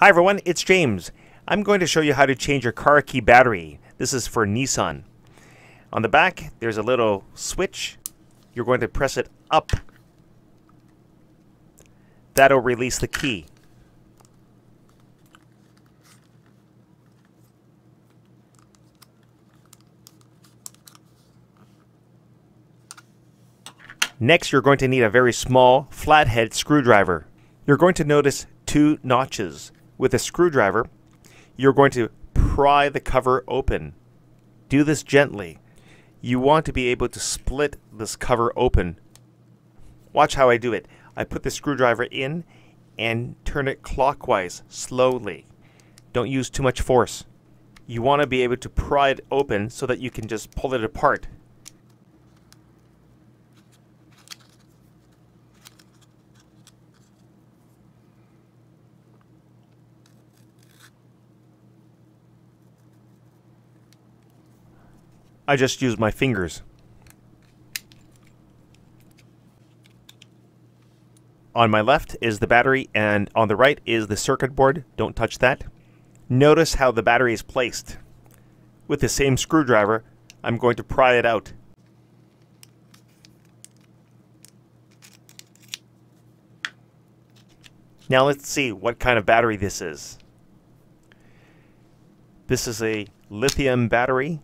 Hi everyone, it's James. I'm going to show you how to change your car key battery. This is for Nissan. On the back, there's a little switch. You're going to press it up. That'll release the key. Next, you're going to need a very small flathead screwdriver. You're going to notice two notches. With a screwdriver, you're going to pry the cover open. Do this gently. You want to be able to split this cover open. Watch how I do it. I put the screwdriver in and turn it clockwise, slowly. Don't use too much force. You want to be able to pry it open so that you can just pull it apart. I just use my fingers. On my left is the battery and on the right is the circuit board. Don't touch that. Notice how the battery is placed. With the same screwdriver, I'm going to pry it out. Now let's see what kind of battery this is. This is a lithium battery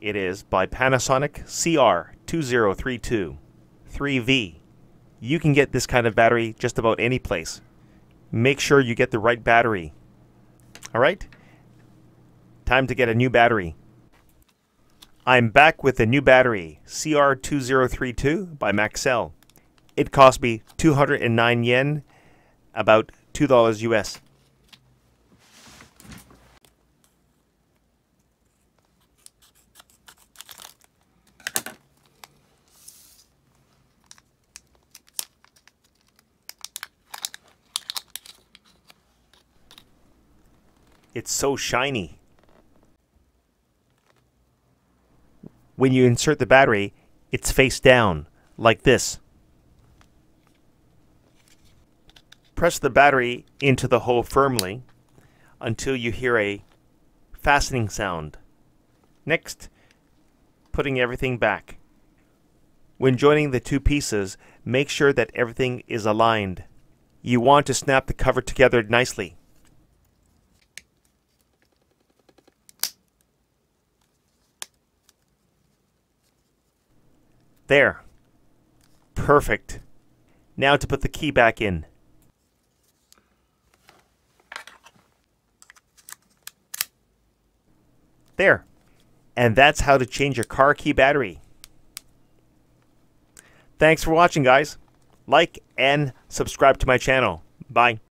it is by Panasonic CR2032 3V. You can get this kind of battery just about any place. Make sure you get the right battery. Alright? Time to get a new battery. I'm back with the new battery, CR2032 by Maxell. It cost me 209 yen, about $2 US. It's so shiny. When you insert the battery, it's face down, like this. Press the battery into the hole firmly until you hear a fastening sound. Next, putting everything back. When joining the two pieces, make sure that everything is aligned. You want to snap the cover together nicely. There. Perfect. Now to put the key back in. There. And that's how to change your car key battery. Thanks for watching, guys. Like and subscribe to my channel. Bye.